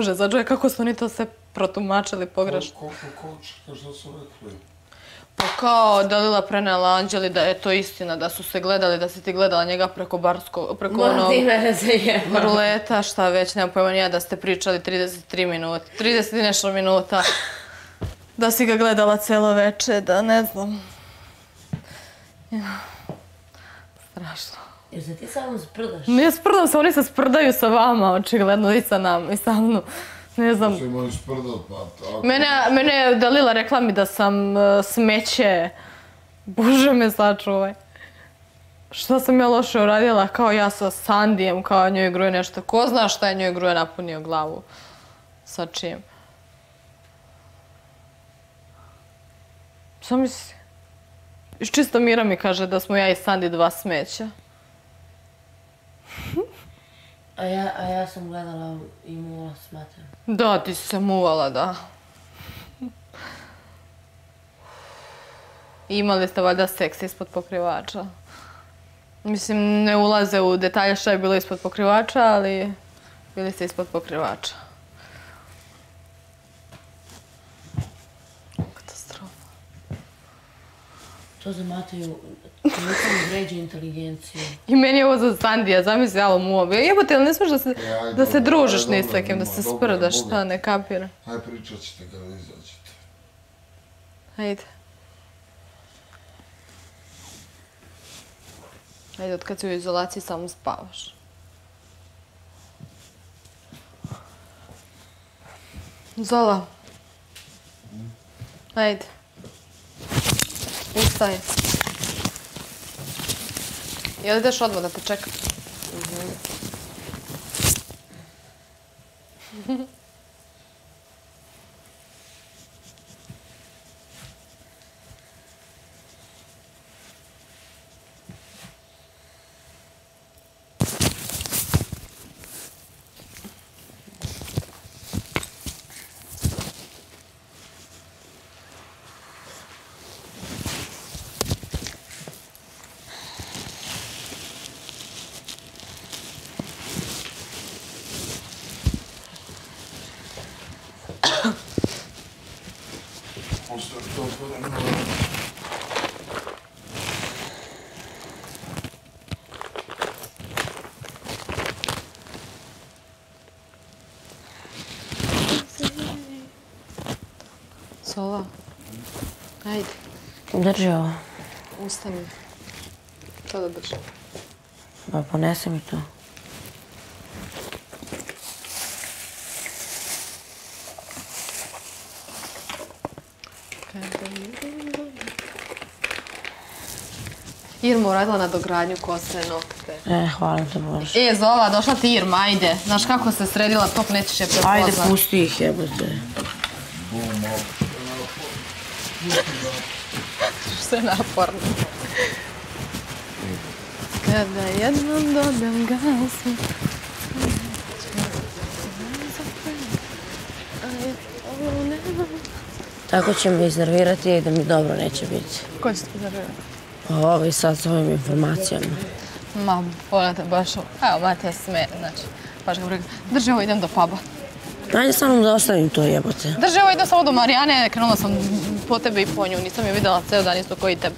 Može, zađuje kako su oni to sve protumačili pogrešno. Koliko kočka, što su rekli? Pa kao Dalila prenela Anđeli da je to istina, da su se gledali, da si ti gledala njega preko barsko, preko Mora onog ti mene zajeba. ruleta, šta već, nemam pojma nija da ste pričali 33 minuta, 30 i nešto minuta. Da si ga gledala celo veče, da ne znam. Ja. Strašno. Jer se ti samo sprdaš. Ne sprdam se, oni se sprdaju sa vama, očigledno, i sa nam, i sa mnom. Ne znam. Što imaju sprdat, pa tako. Mene, mene je Dalila rekla mi da sam uh, smeće. Bože me sačuvaj. Šta sam ja loše uradila kao ja sa Sandijem, kao njoj gruje nešto. Ko zna šta je njoj gruje napunio glavu? Sa čim? Šta misli? Iz čista mira mi kaže da smo ja i Sandi dva smeća. A ja, a ja sam gledala i muvala smatram. Da, ti si se muvala, da. Imali ste valjda seks ispod pokrivača. Mislim, ne ulaze u detalje šta je bilo ispod pokrivača, ali bili ste ispod pokrivača. To za Mateju toliko mi vređa inteligenciju. I meni je ovo za Sandija, zamisli ja mu ovo. Jebote, ali ne smiješ da se, Aj, da se družiš ni s nekim, da se sprdaš, šta, ne kapira. Aj, pričat ćete kada izađete. Ajde. Ajde, od kad si u izolaciji samo spavaš. Zola. Ajde. Ustaj. Jel ideš odmah da te čekam? To. Zola. Ajde, Drži ovo. ustani. To da držim. Pa ponesi mi to. Irma uradila na dogradnju kose nokte. E, hvala te Bože. E, Zola, došla ti Irma, ajde. Znaš kako se sredila, top nećeš je prepoznat. Ajde, pusti ih, jebote. Sve naporno. Kada jednom dodam gasu... Tako će me iznervirati i da mi dobro neće biti. Ko će te zarevati? Ovi sad s ovim informacijama. Ma, volim te baš. Evo, Matija sme, znači. Baš ga briga. Drži ovo, idem do puba. Ajde sa mnom da ostavim to jebote. Drži ovo, idem samo do Marijane, krenula sam po tebe i po nju. Nisam je videla ceo dan isto koji tebe.